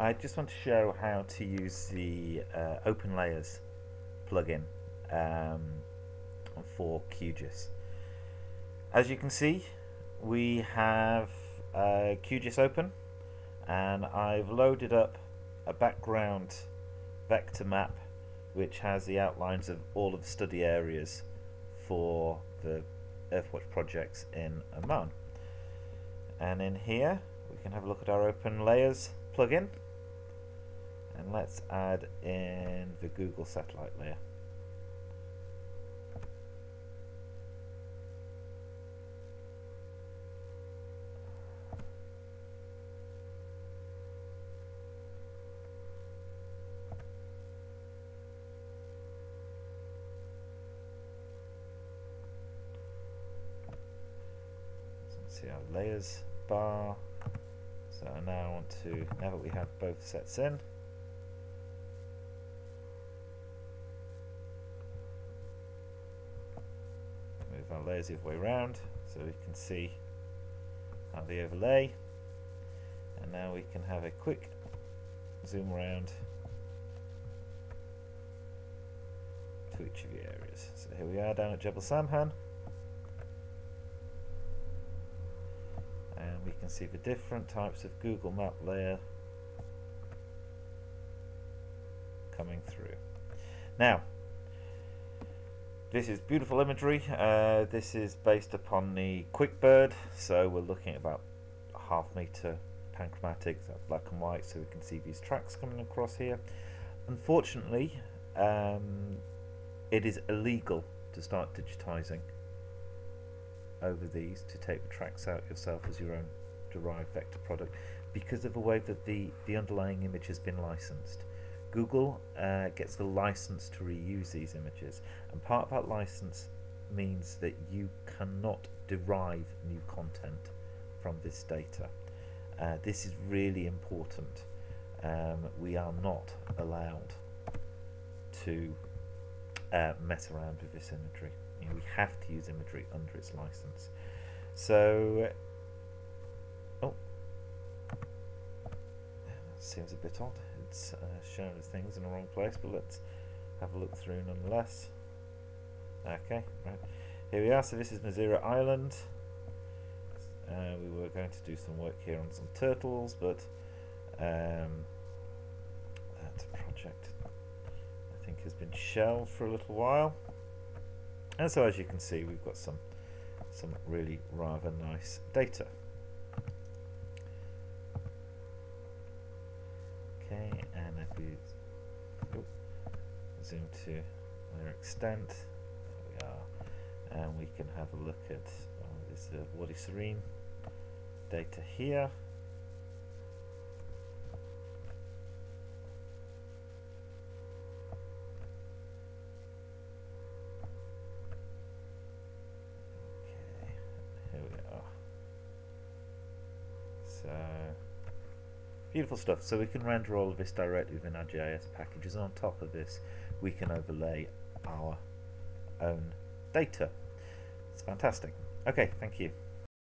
I just want to show how to use the uh, Open Layers plugin um, for QGIS. As you can see, we have uh, QGIS open and I've loaded up a background vector map which has the outlines of all of the study areas for the Earthwatch projects in Oman. And in here we can have a look at our open layers plugin and let's add in the Google satellite layer. see our layers bar so now I want to now that we have both sets in layers the other way around. So we can see how they overlay. And now we can have a quick zoom around to each of the areas. So here we are down at Jebel Samhan. And we can see the different types of Google Map layer coming through. Now, this is beautiful imagery. Uh, this is based upon the QuickBird, so we're looking at about half meter panchromatic, so black and white, so we can see these tracks coming across here. Unfortunately, um, it is illegal to start digitizing over these to take the tracks out yourself as your own derived vector product because of the way that the, the underlying image has been licensed. Google uh, gets the license to reuse these images and part of that license means that you cannot derive new content from this data. Uh, this is really important. Um, we are not allowed to uh, mess around with this imagery. You know, we have to use imagery under its license. So, oh, seems a bit odd. It's uh, showing us things in the wrong place, but let's have a look through nonetheless. Okay, right. Here we are. So this is Masira Island. Uh, we were going to do some work here on some turtles, but um, that project I think has been shelved for a little while. And so as you can see, we've got some some really rather nice data. Okay, and if we zoom to their extent, there we are, and we can have a look at oh, this uh, Wadi Sareen data here. So beautiful stuff. So we can render all of this directly within our GIS packages. And on top of this, we can overlay our own data. It's fantastic. Okay, thank you.